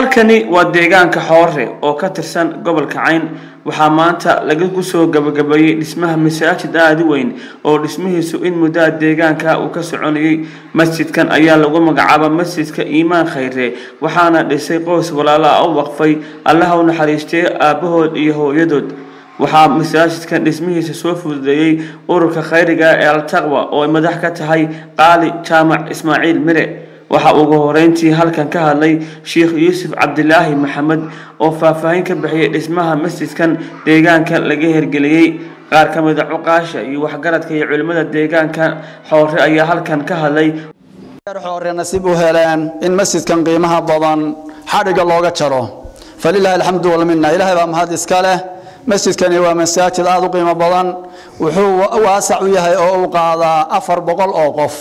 halkani waa deegaanka xoore oo ka tirsan gobolka cayn. Waxaa maanta lagu soo gabagabeeyey dhismaha masaajid aada u weyn oo dhismihiisu in muddaa deegaanka uu ka soconayay masjidkan ayaa lagu magacaaba masjidka iimaan khayre waxaana dhisay qoys walaala ah u waqfay. Allaha u naxariistay aabbahood iyo hooyadood. Waxaa masaajidkan dhismihiisa soo fududeeyey ururka khayriga ee altaqwa oo ay madax ka tahay qaali jaamac ismaaciil mire waxaa ugu horeyntii halkan ka hadlay sheikh yuusuf cabdilaahi maxamed oo faahfaahin ka bixiyay dhismaha masjidkan deegaanka laga hirgeliyey qaar ka mid a cuqaasha iyo waxgaradka iyo culimmada deegaanka xoore ayaa halkan ka hadlay. Xoore nasiib u heleen in masjidkan qiimaha badan xadhigga looga jaro. Falilaahi alxamdu walminna ilaahay baa mahad iska leh. Masjidkani waa masaajid aada u qiimo badan. Wuxuu waasac u yahay oo uu qaadaa afar boqol oo qof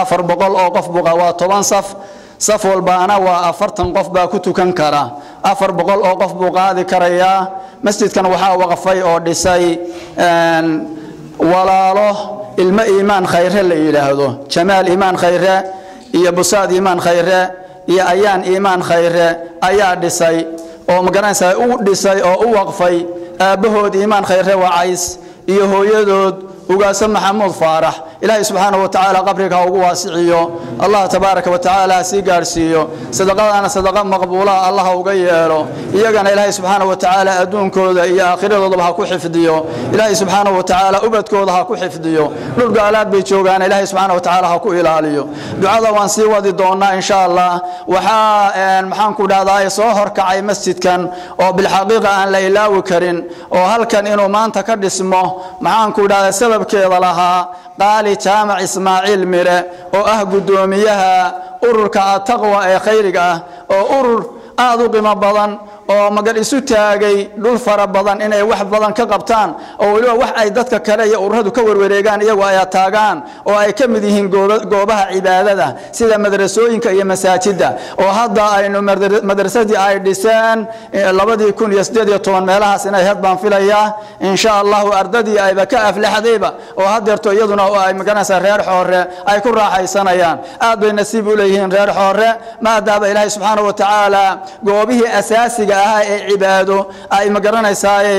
afar boqol oo qof buqa waa toban saf. Saf walbaana waa afartan qof baa ku tukan kara. Afar boqol oo qof buu qaadi karayaa masjidkan waxaa waqfay oo dhisay walaalo ilmo iimaan khayre la yidhaahdo. Jamaal iimaan khayre iyo busaad iimaan khayre iyo ayaan iimaan khayre ayaa dhisay. Oo ma garanaysaa u dhisay oo u waqfay aabbahood iimaan khayre wacays iyo hooyadood ugaasa maxamuud faarax ilaahay subxaana wa tacaala qabriga ha ugu waasiciyo allah tabaaraka wa tacaala ha sii gaadhsiiyo sadaqadana sadaqa maqbuulaha allah uga yeelo. Iyagana ilaahay subxaana wa tacaala adduunkooda iyo aakhiradoodaba ha ku xifdiyo. Ilaahay subxaana wa tacaala ubadkooda ha ku xifdiyo. Dhulka alaad bay joogaan ilaahay subxaana wa tacaala ha ku ilaaliyo. Ducada waan sii wadi doonaa insha allah waxaa maxaanku dhahdaa soo horkacay masjidkan oo bilxaqiiqa aan la ilaawi karin oo halkan inuu maanta ka dhismo maxaanku dhahdaa sababkeeda lahaa qaali jaamac ismaaciil mire oo ah guddoomiyaha ururka ataqwa ee khayriga ah oo urur aada u qiimo badan oo magan isu taagay dhul fara badan inay wax badan ka qabtaan oo weliba wax ay dadka kale iyo ururadu ka werwareegaan iyagu ay taagaan oo ay ka mid yihiin goobaha cibaadada sida madrasooyinka iyo masaajida oo hadda aynu madrasadii ay dhiseen labadii kun iyo sideed iyo toban meelahaas inay had filayaa insha allahu ardadii ayba ka aflaxdayba oo hadeerto iyaduna ay ma garanaysaa reer xoore ay ku raaxaysanayaan. Aad bay nasiib u leeyihiin reer xoore maadaama ilaahay subxaana wa tacaala goobihii asaasiga ahaa ee cibaado ay magaranaysaay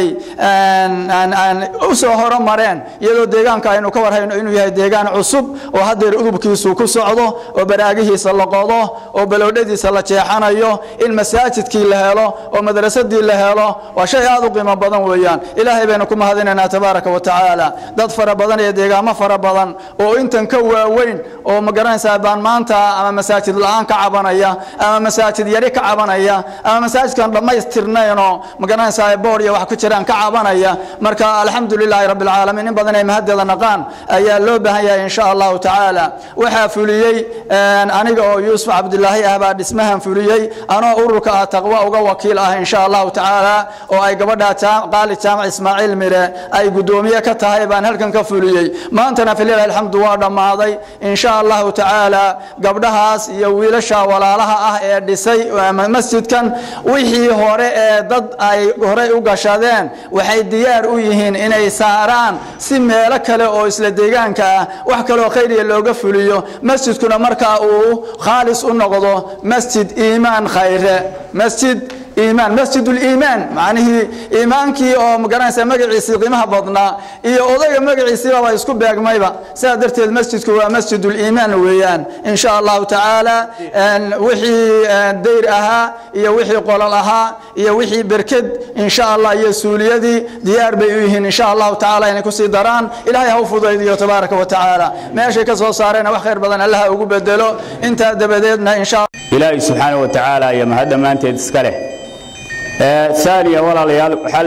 u soo horomareen iyadoo deegaanka aynu ka warhayno inuu yahay deegaan cusub oo hadeer udubkiisu ku socdo oo baraagihiisa la qodo oo balowdhadiisa la jeexanayo in masaajidkii la helo oo madrasadii la helo waa shay aad u qiimo badan weeyaan. Ilaahay baynu ku mahadinaynaa tabaaraka wa tacaala. Dad fara badan iyo deegaamo fara badan oo intan ka waaweyn oo ma garanaysaa baan maanta ama masaajid la'aan ka cabanaya ama masaajid yari ka cabanaya ama masaajidkan dhammaystirnaynoo ma garanaysaa boor iyo wax ku jiraan ka cabanaya. Marka alxamdu lilaahi rabbi alcaalamiin in badan ay mahaddeeda naqaan ayaa loo baahan yahay insha allahu tacaala. Waxaa fuliyey aniga oo yuusuf cabdilaahi ah baa dhismahan fuliyey anoo ururka ah taqwa uga wakiil ah insha allahu tacaala oo ay gabadha qaali jaamac ismaaciil mire ay guddoomiye ka tahay baan halkan ka fuliyey. Maantana falilahi alxamdu waa dhammaaday. Insha allahu tacaala gabdhahaas iyo wiilasha walaalaha ah ee dhisay masjidkan wixii hore ee dad ay horey u gashadeen waxay diyaar u yihiin inay saaraan si meelo kale oo isla deegaanka ah. Wax kaleoo khayriya looga fuliyo masjidkuna markaa uu khaalis u noqdo masjid iimaan khayre. Masjid iimaan masjid uliimaan macnihii iimaankii oo magaranaysa magaciisii qiimaha badnaa iyo odayga magaciisiibaba isku beegmayba. Sidaa darteed masjidku waa masjid uliimaan weeyaan insha allahu tacaala wixii dayr ahaa iyo wixii qolol ahaa iyo wixii berked insha allah iyo suuliyadii diyaar bay u yihiin insha allahu tacala inay ku sii daraan. Ilahay ha u fudaydiyo tabaaraka wa tacaala. Meeshay ka soo saareen wax khayr badan allaha ugu bedelo intaa dabadeedna insha ilaahay subxaana wa tacaala iyo mahad dhammaanteed iska leh Eh, aaniya walaalayaal waxaa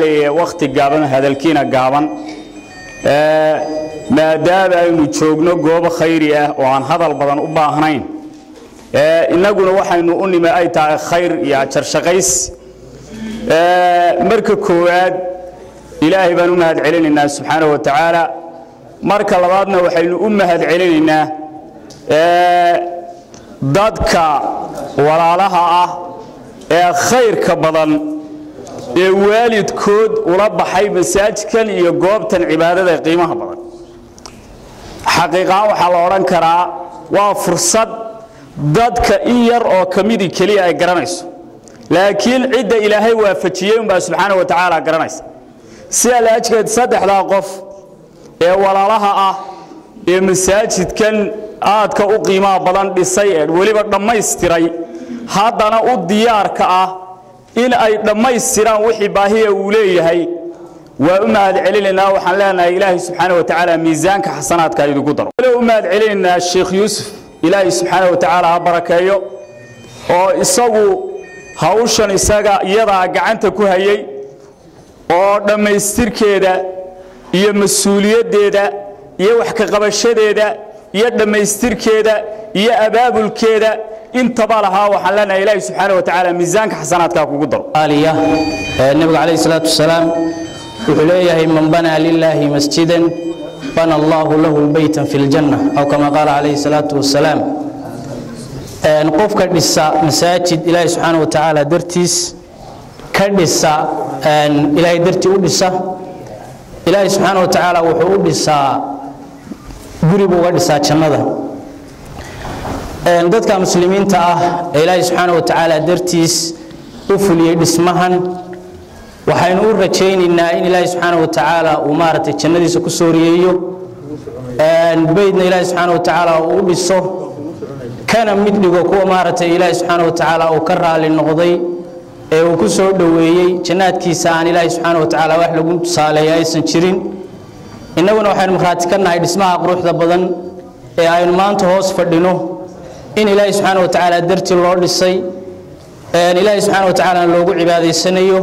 leeyahay wakhti gaaban hadalkiina gaaban. Eh, maadaama aynu joogno goobo khayri ah oo aan hadal badan u baahnayn eh, inaguna waxaynu u nimi ay tahay khayr iyo ajar marka koowaad ilaahay baan u mahad celinaynaa subxaana wa tacaala. Marka labaadna waxaynu u mahad celinaynaa dadka walaalaha ah ee khayrka badan ee waalidkood ula baxay masaajidkan iyo goobtan cibaadada qiimaha badan. Xaqiiqaan waxaa la odhan karaa waa fursad dadka in yar oo ka midii keliya ay garanayso. Laakiin cidda ilaahay waafajiyey unbaa subxaana wa tacaala garanaysa. Sida laajkeed saddexdaa qof ee walaalaha ah ee masaajidkan aadka u qiimaha badan dhisay ee weliba dhammaystiray haddana u diyaarka ah in ay dhammaystiraan wixii baahiya uu leeyahay. Waa u mahad celinaynaa waxaan leenahay ilaahay subxaana wa tacaala miisaanka xasanaadka idinku daro. Walo u mahad celinaynaa sheekh yuusuf ilaahay subxaana wa tacaala ha barakeeyo oo isagu hawshan isaga iyadaa gacanta ku hayay oo dhammaystirkeeda iyo mas'uuliyaddeeda iyo wax ka qabashadeeda iyo dhammaystirkeeda iyo abaabulkeeda intaba lahaa waxaan leenahay ilaahay subxaana wa tacaala miisaanka xasanaadkaa kugu daro. Aliya nabiga calayhi salaatu wasalaam wuxuu leeyahay man banaa lilaahi masjidan bana allahu lahu beytan fi ljanna. Aw kama qaala calayhi salaatu wasalaam qofka dhisa masaajid ilaahay subxaana wa tacaala dartiis ka dhisa ilaahay dartii u dhisa ilaahay subxaana wa tacaala wuxuu u dhisaa guri buu uga dhisaa jannada dadka muslimiinta ah ee ilaahay subxaana wa tacaala dartiis u fuliyey dhismahan waxaynu u rajaynaynaa in ilaahay subxaana wa tacaala uu maaragtay jannadiisa ku soo riyeeyo beydna ilaahay subxaana wa tacaala uu u dhiso kana mid dhigo kuwa maaragtay ilaahay subxaana wa uu ka raali noqday ee uu ku soo dhoweeyey jannaadkiisa aan ilaahay subxaana wa wax lagu tusaaleeya aysan jirin. Innaguna waxaynu markhaati ka nahay dhismaha quruxda badan ee aynu maanta hoos fadhino in ilaahay subxaana wa tacaala dartii loo dhisay ilaahay subxaana wa tacaala loogu cibaadaysanayo.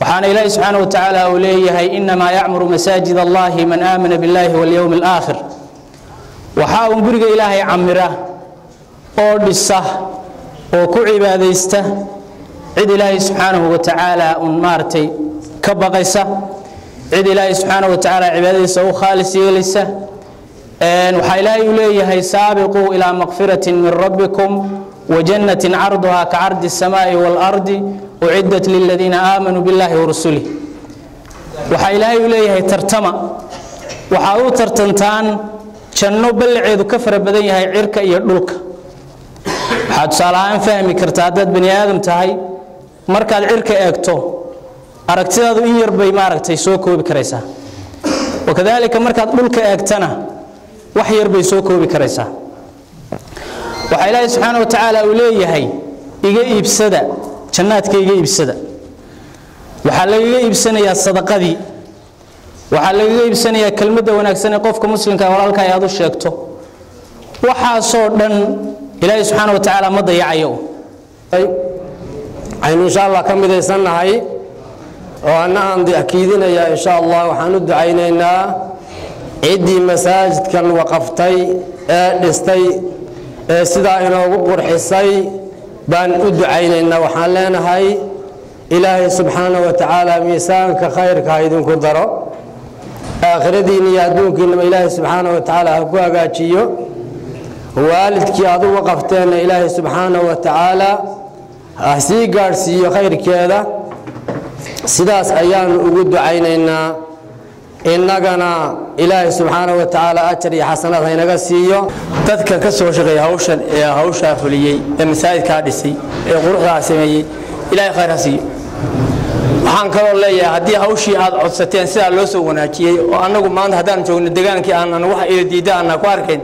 Waxaana ilaahay subxaana wa tacaala uu leeyahay inamaa yacmuru masaajid allahi man aamana biاllahi walyowmi alaakhir waxaa uun guriga ilaahay camira oo dhisa oo ku cibaadaysta. Cid ilaahay subxaanahu wa tacaala uun maaragtay ka baqaysa. Cid ilaahay subxaana wa tacaala cibaadadiisa u khaalis yeelaysa waxaa ilaahay uu leeyahay saabiquu ilaa makfiratin min rabbikum wajannatin carduhaa ka cardi الsamaa'i wاlardi uciddat liladiina aamanuu biاllahi warasulih waxaa ilaahay uu leeyahay tartama waxaad u tartantaan janno ballaceedu ka fara badan yahay cirka iyo dhulka waxaad tusaale ahaan fahmi kartaa haddaad bani aadam tahay markaad cirka eegto aragtidaadu in yar bay maaragtay soo koobi karaysaa wakadaalika markaad dhulka eegtana wax yar bay soo koobi karaysaa. Waxaa ilaahay subxaana wa tacaala uu leeyahay iga iibsada jannaadka iga iibsada. Waxaa lagaga iibsanayaa sadaqadii. Waxaa lagaga iibsanayaa kelmadda wanaagsan ee qofka muslimka walaalka ay aad u sheegto. Waxaasoo dhan ilaahay subxaana wa tacaala ma dayacayo. Waxaynu insha allah ka midaysannahay oo anna aan akiidinaya insha allah waxaan u ducaynaynaa ciddii masaajidkan waqaftay ee dhistay ee sidaa inoogu qurxisay baan u ducaynaynaa. Waxaan leenahay ilaahay subxaana wa tacaala miisaanka khayrka ha idinku daro. Aakhiradiinna iyo adduunkiinnaba ilaahay subxaana wa tacaala ha ku hagaajiyo. Waalidkii aad u waqafteenna ilaahay subxaana wa tacaala ha sii gaadhsiiyo khayrkeeda. Sidaas ayaanu ugu ducaynaynaa innagana ilaahay subxaana wa tacaala ajar iyo xasanaad haynaga siiyo. Dadka ka soo shaqeeya hawshan ee hawshaa fuliyey ee masaajidkaa dhisay ee quruxdaa sameeyey ilaahay khayr ha siiyo. Waxaan kaloo leeyahay haddii hawshii aad codsateen sidaa loo soo wanaajiyey oo annagu maanta haddaan joogno degaankii aanan wax ila diidda aanna ku arkayn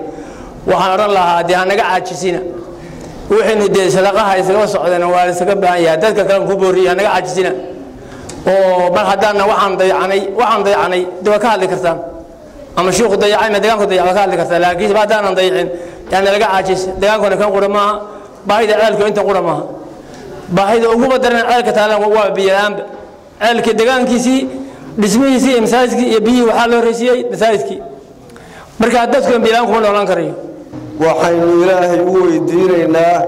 waxaan odhan lahaa dee hanaga caajisina wixiinu dee sadaqaha isaga socdeen waa isaga baahan yahay dadka kale ku booriyey hanaga caajisina oo mar haddaana waxaan dayacanay waxaan dayacanay de waa ka hadli kartaan? Ama shiiku dayacayna degaanku dayac waa ka hadli kartaan laakiin haddaanan dayacin yani laga caajis degaankuna kan qura maaha baahida ceelku intan qura maaha. Baahida uguba daran ceelka taalan waa biyalaanba ceelkii degaankiisii dhismihiisii iyo masaajidkii iyo biyihii waxaa loo resiiyey masaajidkii marka dadku biyalaan kuma noolaan karayo. Waxaynu ilaahay u weydiinaynaa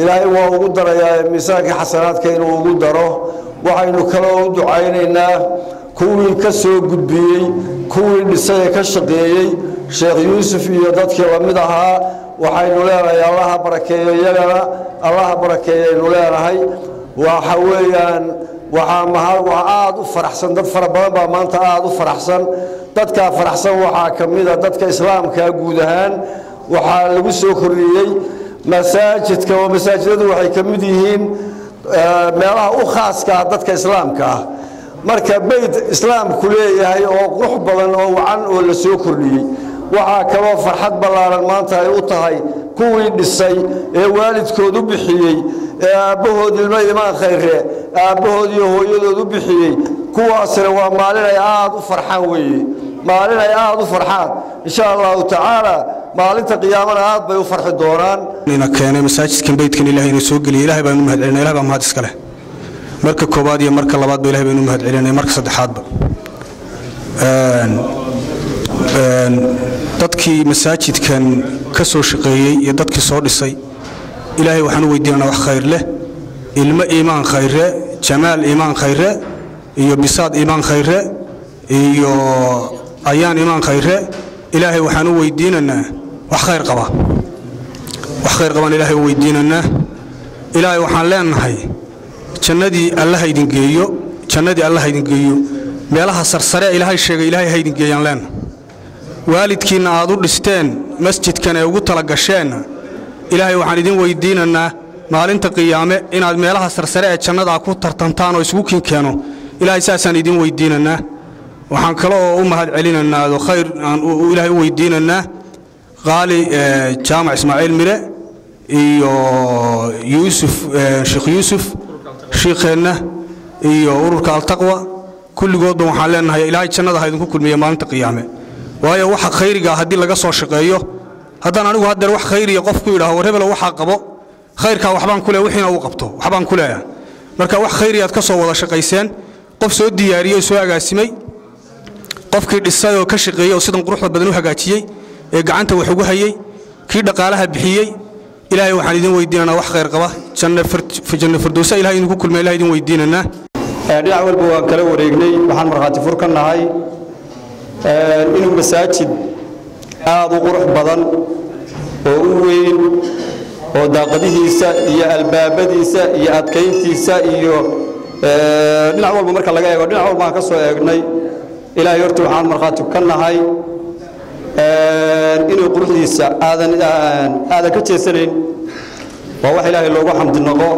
ilaahay waa ugu darayaa miisaanka xasanaadka inuu ugu daro waxaynu kaloo u ducaynaynaa kuwii ka soo gudbiyey kuwii dhisay ee ka shaqeeyey sheekh yuusuf iyo dadkii la mid ahaa. Waxaynu leenahay allaha barakeeyo iyagana allaha barakeeyaynu leenahay waxa weeyaan waxaa mahad waa aada u faraxsan dad fara badan baa maanta aada u faraxsan. Dadkaa faraxsan waxaa ka mid a dadka islaamka guud ahaan. Waxaa lagu soo kordhiyey masaajidka oo masaajidadu waxay ka mid yihiin meelaha u khaaska ah dadka islaamka ah. Marka beyd islaamku leeyahay oo qurux badan oo wacan oo la soo kordhiyey waxaa kaloo farxad ballaaran maanta ay u tahay kuwii dhisay ee waalidkood u bixiyey ee aabbahood ilmo imaan khayre aabbahood iyo hooyadood u bixiyey. Kuwaasina waa maalin ay aad u farxaan weeye. Maalin ay aad u farxaan. Insha allahu tacaala maalinta qiyaamana aad bay u farxi doonaan. Ina keenay masaajidkan beydkan ilahay inuu soo geliya ilahay baan u mahad ilahay baa mahad iska leh. Marka koobaad iyo marka labaadba ilahay baan u mahad marka saddexaadba dadkii masaajidkan ka soo shaqeeyey iyo dadkii soo dhisay ilaahay waxaan u weydiinanaa wax khayr leh. Ilmo iimaan khayre jamaal iimaan khayre iyo bisaad iimaan khayre iyo ayaan iimaan khayre ilaahay waxaan u weydiinanaa wax khayr qaba. Wax khayr qabaan ilaahay u weydiinanaa ilaahay waxaan leenahay jannadii alla haydin geeyo jannadii alla haydin geeyo meelaha sarsare ilaahay sheegay ilaahay haydin geeyaan leenahay waalidkiinna aad u dhisteen masjidkan ee ugu tala gasheenna ilaahay waxaan idin weydiinannaa maalinta qiyaame inaad meelaha sarsare ee jannadaa ku tartantaan oo isugu kinkeeno ilaahay saasaan idin weydiinannaa waxaan kale oo u mahad celinannaa khayr aan ilaahay u weydiinannaa qaali jaamac ismaaciil mire iyo yuusuf sheekh yuusuf shiikheenna iyo ururka altaqwa. Kulligoodba waxaan leenahay ilaahay jannada ha idinku kulmiya maalinta qiyaame. Waayo waxa khayrigaa haddii laga soo shaqeeyo haddaan anigu haddeer wax khayriya qof ku yidhaho war hebelow waxaa qabo khayrkaa waxbaan ku le wixiina uu qabto waxbaan ku leeyahay marka wax khayriyaad ka soo wada shaqayseen qof soo diyaariyey oo soo agaasimay qofkii dhisay oo ka shaqeeyey oo sidan quruxda badan u hagaajiyey ee gacanta wax ugu hayey kii dhaqaalaha bixiyey ilaahay waxaan idin weydiinanaa wax khayr qaba. Janno firdowsa ilahay idinku kulmay ilahay idin weydiinanaa. Dhinac walba waan kala wareegnay waxaan markhaati fur ka nahay. Inuu masaajid aad u qurux badan oo u weyn oo daaqadihiisa iyo albaabadiisa iyo adkayntiisa iyo dhinac walba marka laga eego dhinac walba aan ka soo eegnay. Ilaahay horta waxaan markhaati ka nahay inuu quruxdiisa aadan aadan ka jeesanayn. Waa wax ilaahay loogu xamdi noqo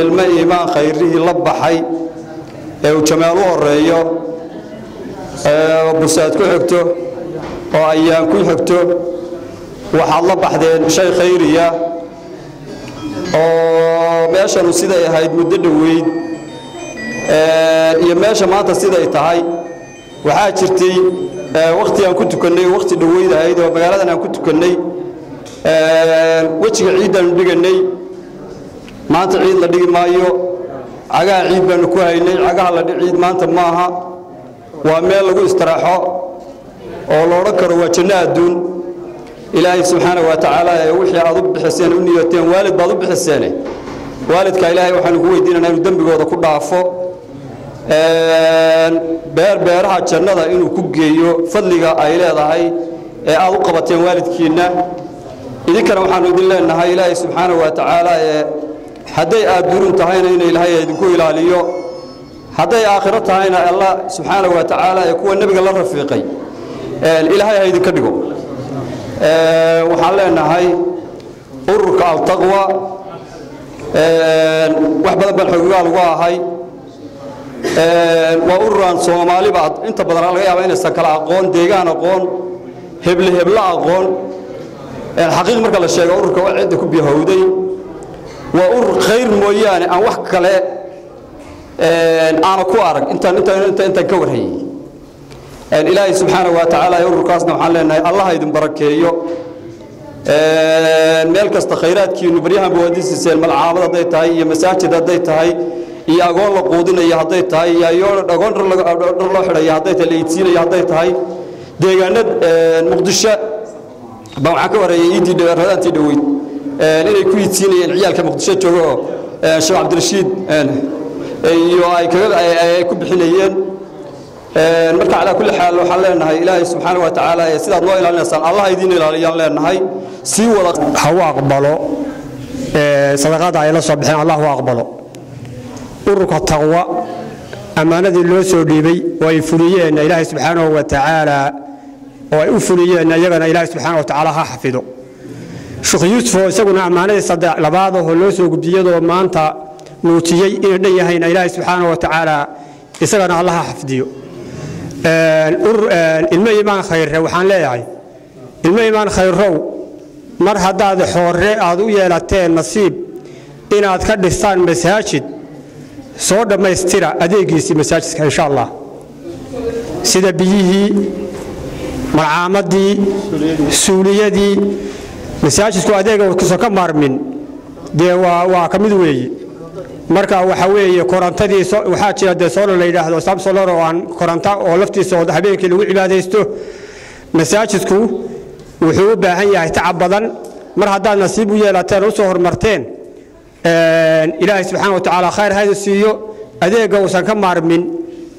ilmo iimaan khayrihii la baxay ee uu jamaal u horeeyo busaad ku xigto oo ayaan ku xigto waxaad la baxdeen shay khayriya oo meeshanu siday ahayd muddo dhoweyd. Iyo meesha maanta siday tahay waxaa jirtay wakhti aan ku tukannay wakhti dhoweyd ahayd oo magaaladan aan ku tukannay wejiga ciiddaanu dhigannay maanta ciid la dhigi maayo. Cagaha ciid baanu ku haynay. Cagaha la ciid maanta maaha waa meel lagu istiraaxo oo la odhan karo waa janno adduun. Ilaahay subxaana wa tacaala ee wixii aad u bixiseen u niyoteen waalid baad u bixiseene waalidka ilaahay waxaanu ku weydiinanaa inuu dembigooda ku dhaafo beer beeraha jannada inuu ku geeyo fadliga ay leedahay ee aad u qabateen waalidkiinna. Idinkana waxaanu idin leenahay ilaahay subxaana wa tacaala ee hadday aabdurun tahayna in ilaahay idinku ilaaliyo. Hadday aakhiro tahayna allah subxaana wa tacaala ee kuwa nebiga la rafiiqay. Ilaahay ha idinka dhigo. Waxaan leenahay ururka altaqwa. Wax badan baan xoogaal ugu ahay waa ururaan soomaaliba inta badan laga yaaba inaysan kala aqoon deegaan aqoon heble heblo aqoon. Xaqiiq marka la sheego ururka waa cidda ku bihowday waa urur khayr mooyaane aan wax kale aana ku arag. Intaan intaan ka warhayey ilaahay subxaana wa tacaala ururkaasna waxaan leenahay allah idin barakeeyo. Meel kasta khayraadkiinu baryahan bawaadisiiseen malcaamad hadday tahay iyo masaajid hadday tahay iyo agoon la quudinaya hadday tahay iyo agoon dhar loo xidhaya hadday tahay la iidsiinaya hadday tahay deegaanad muqdisho. Baan waxaan ka wareeyay iidii radaantii dhoweyd. Inay ku iidsiinayeen ciyaalka muqdisho jooga oo sheekh cabdirashiid iyo ay ku bixinayeen. Marka calaa kulli xaal waxaan leenahay ilaahay subxaana wa tacaala ee sidaad noo ilaalinaysaan allah idiin ilaaliyaan leenahay sii wada ha u aqbalo sadaqada ay la soo bixeen allah u aqbalo ururka taqwa ammaanadii loo soo dhiibay oo ay fuliyeenna ilaahay subxaanahu wa tacaala oo ay u fuliyeenna iyagana ilaahay subxaana wa tacaala ha xafido. Sheekh yuusuf oo isaguna ammaanadii saddex labaad oo loo soo gudbiyadoo maanta muujiyey inay dhan yahayna ilaahay subxaana wa tacaala isagana allaha xafdiyo ilmo imaan khayre waxaan leeyahay. Ilmo imaan khayrow mar haddaad xoore aad u yeelateen nasiib inaad ka dhistaan masaajid soo dhammaystira adeegiisii masaajidka insha allah sida biyihii malcaamadii suuliyadii masaajidku adeega kuso ka maarmin. Dee waa ka mid weeye marka waxa weeye korantadii waxaa jira dee solar la yidhaahdo samsolar oo aan koranta oo laftiisa habeenkii lagu cibaadaysto masaajidku wuxuu u baahan yahay tacab badan. Mar haddaad nasiib u yeelateen u soo horumarteen ilaahay subxaana wa tacaala khayr haydu siiyo. Adeegga uusan ka maarmin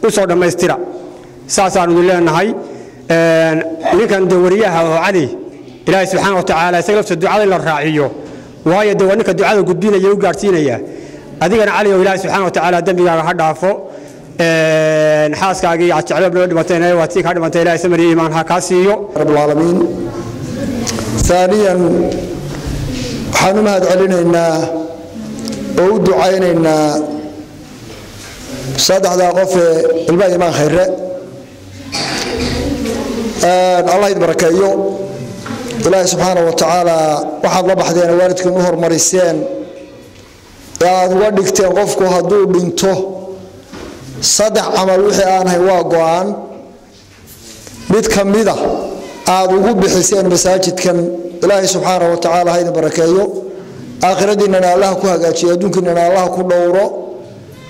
u dhammaystira. Saasaan idin leenahay ninkan de wariyaha oo cali ilaahay subxaana wa tacaala isaga lafta ducada in la raaciyo. Waayo de waa ninka ducada gudbinaya u gaadhsiinaya adigana cali oo ilaahay subxaana wa tacaala dembigaaga ha dhaafo. Xaaskaagii ajecleeb loo dhimatayna waa tii ka dhimantay ilaahay samir iyo ha kaa siiyo. Rabbilcaalamiin aaniyan waxaan mahad celinaynaa oo u ducaynaynaa saddexdaa qof ee ilmaha imaan khayre. Allah idin barakeeyo. Ilaahay subxaana wa tacaala waxaad la baxdeen waalidkiin u horumariseen ee aad uga dhigteen qofku hadduu dhinto saddex camal wixii aan hay waa go'aan. Mid ka mida aad ugu bixiseen masaajidkan ilaahay subxaana wa tacaala ha idin barakeeyo aakhiradiinnana allah ku hagaajiyo adduunkiinnana allah ku dhowro.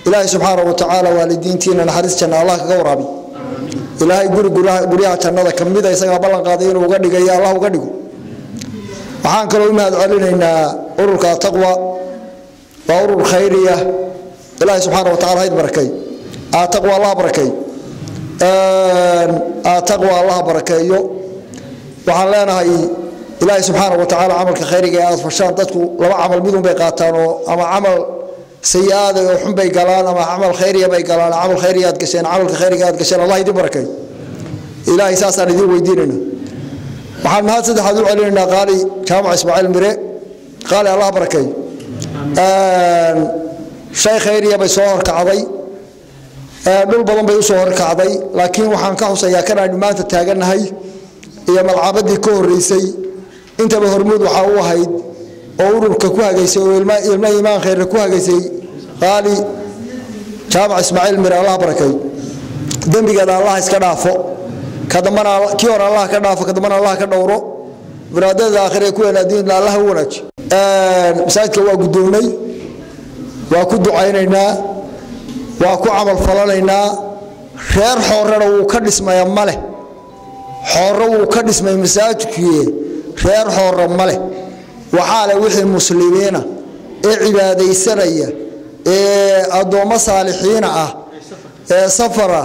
Ilaahay subxaana wa tacaala waalidiintiina naxariis janna allah kaga waraabi. Ilaahay guri guryaha jannada ka mida isagaa ballan qaaday inuu uga dhigayo allah uga dhigo. Waxaan kaloo u mahad celinaynaa ururka taqwa. Waa urur khayriya. Ilaahay subxaana wa tacala ha idin barakeeyo ataqwa allah barakeeyo ataqwa allah barakeeyo. Waxaan leenahay ilaahay subxaana wa tacaala camalka khayriga ee aad fashaan dadku laba camal midun bay qaataan oo ama camal sayi-aada oo xun bay galaan ama camal khayriya bay galaan camal khayriya aad gasheen camalka khayriga aad gasheen allah idin barakeeyo ilaahay saasaan idin weydiinayna. Waxaan mahad saddexaad u celinaynaa qaali jaamac ismaaciil mire. Qaali allah barakeeyo shay khayriya bay soo horkacday dhul badan bay u soo horkacday laakiin waxaan ka xusayaa kan aynu maanta iyo malcabadii ka horeysay intaba hormuud waxaa u ahayd oo ururka ku hagaysay oo ilma imaan khayre ku hagaysay qaali jaamac ismaaciil mire allah barakay. Dembigeeda allah iska dhaafo. Kadambana kii hore allah ka dhaafo kadambana allah ka dhowro. Muraadada aakhire kuweena adduunyada allah u wanaaji masaajidka waa guddoonnay waa ku ducaynaynaa. Waa ku camal falanaynaa reer xoorena wuu ka dhismaya ma leh. Xooro wuu ka dhismay masaajidkuye reer xooro ma leh. Waxaa leh wixii muslimiina ee cibaadaysanaya ee addoommo saalixiina ah ee safara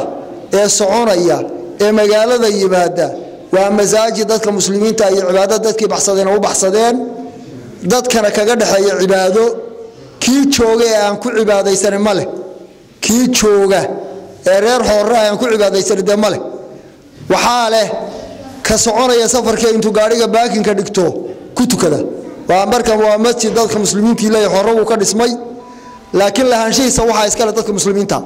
ee soconaya ee magaalada yimaada. Waa masaajid dadka muslimiinta iyo cibaadada dadkii baxsadeen u baxsadeen. Dadkana kaga dhexeeya cibaado. Kii jooga ee aan ku cibaadaysanin ma leh. Kii jooga ee reer xoorre aan ku cibaadaysanin dee ma leh. Waxaa leh ka soconaya safarkee intuu gaadhiga baakinka dhigto ku tukada. Waa markan waa masjid dadka muslimiintii leeya xorro wuu ka dhismay laakiin lahaanshihiisa waxaa iskale dadka muslimiinta